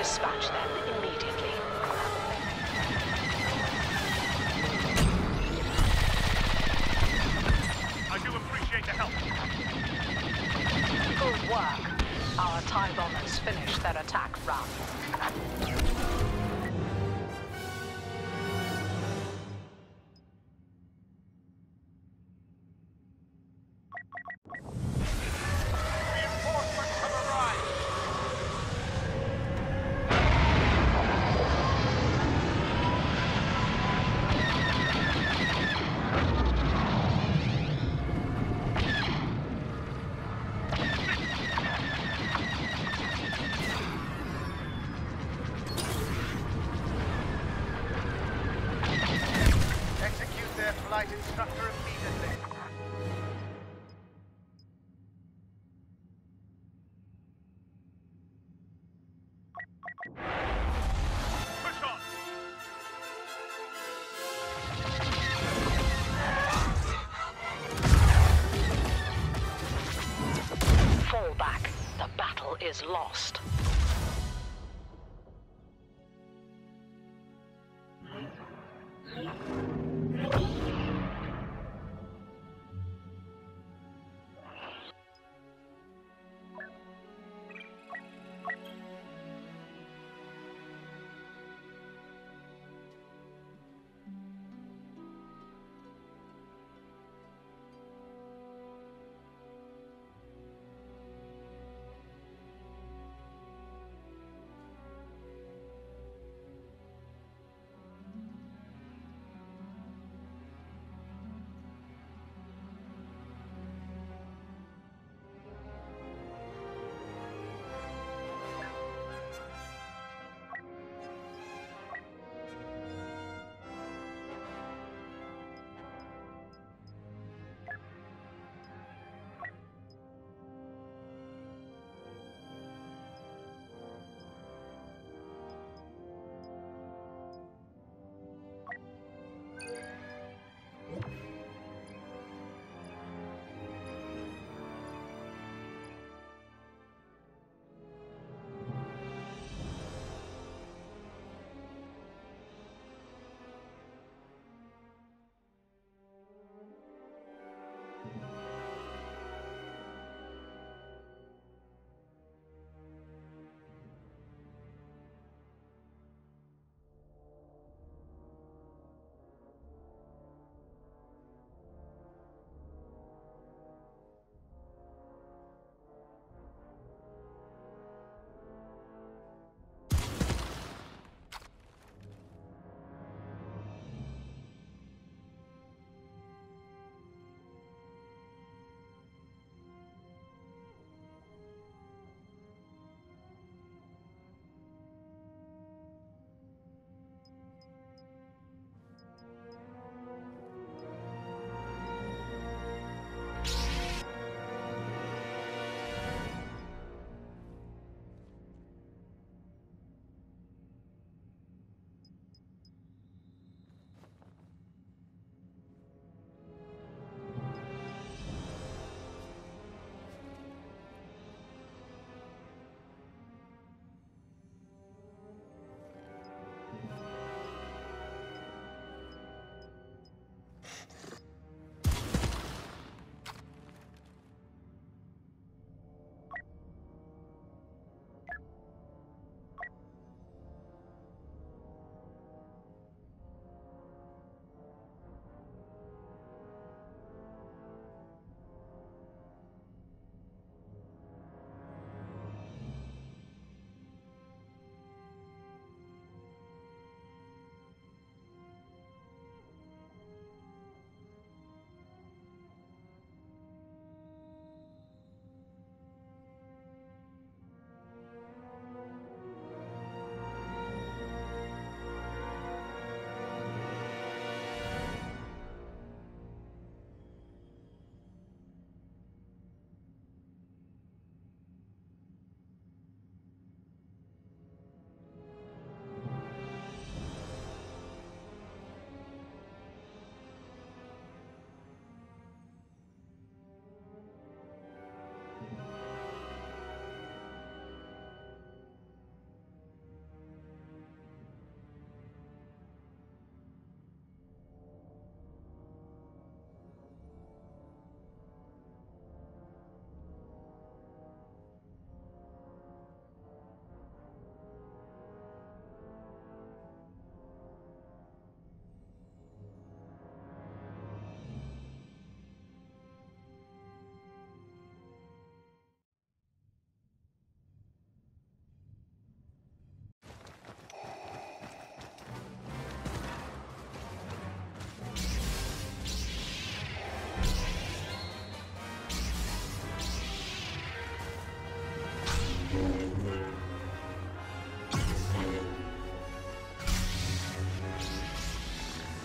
Dispatch them immediately. I do appreciate the help. Good work. Our TIE bombers finished their attack run. Lost.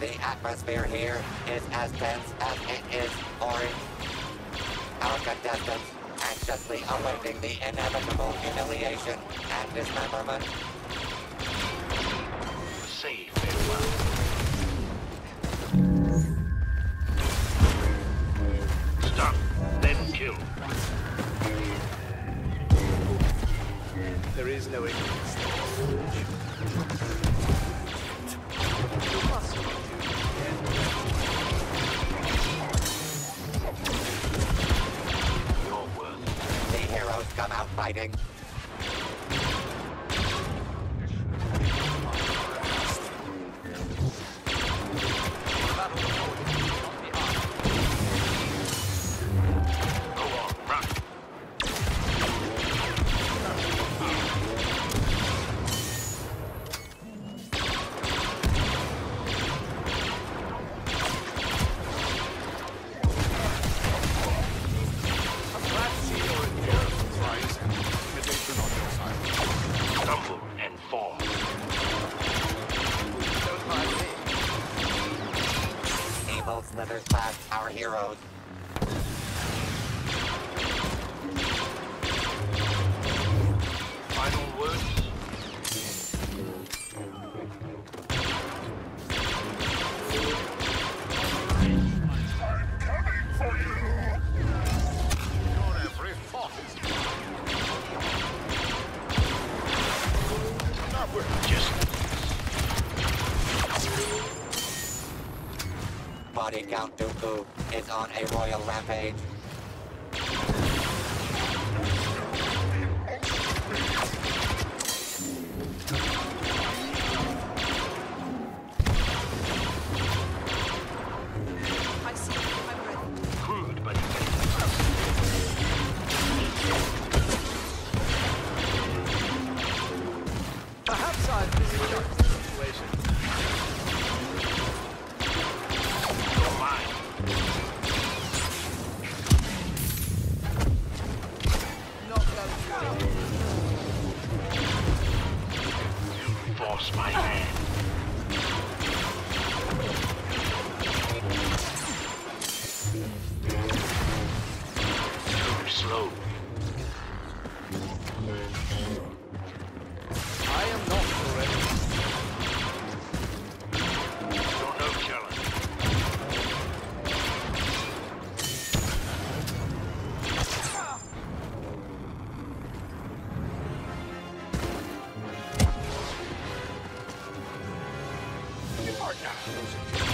The atmosphere here is as dense as it is orange. Our contestants anxiously awaiting the inevitable humiliation and dismemberment. Say farewell. Stop, then kill. There is no ignorance. Come me. Evil our heroes. Body Count Dooku is on a royal rampage. Slow. I am not ready. You're no challenge.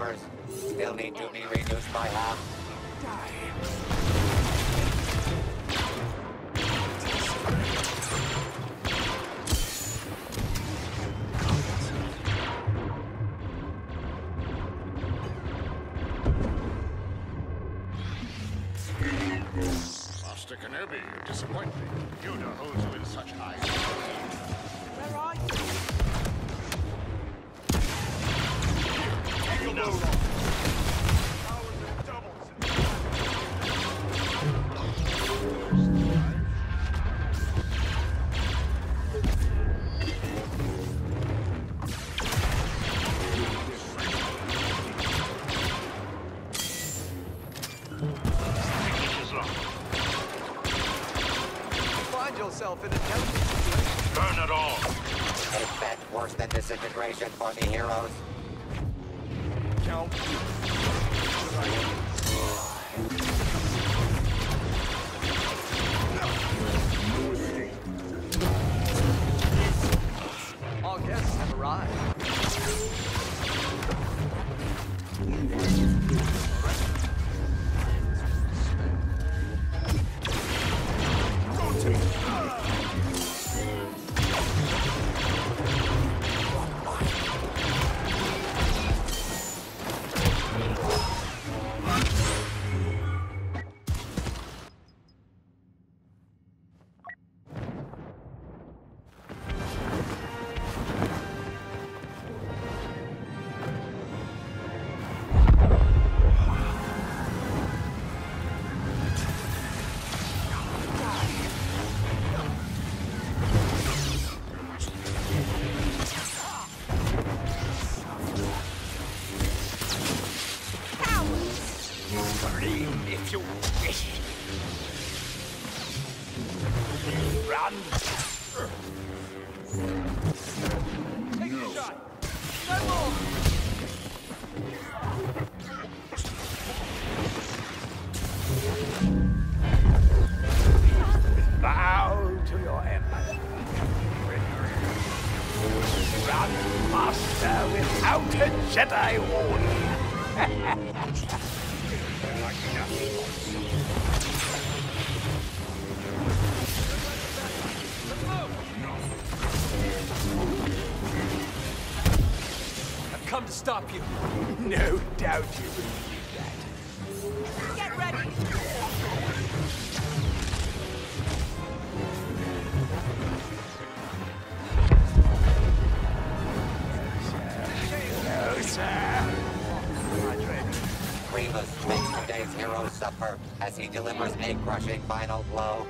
Numbers still need to be reduced by half. Master Kenobi, you disappoint me. Yoda holds you in such high. Yourself in a delicate situation. Burn it all. A fed worse than disintegration for the heroes. Count. A Jedi warning. I've come to stop you. No doubt you will do that. Makes today's hero suffer as he delivers a crushing final blow.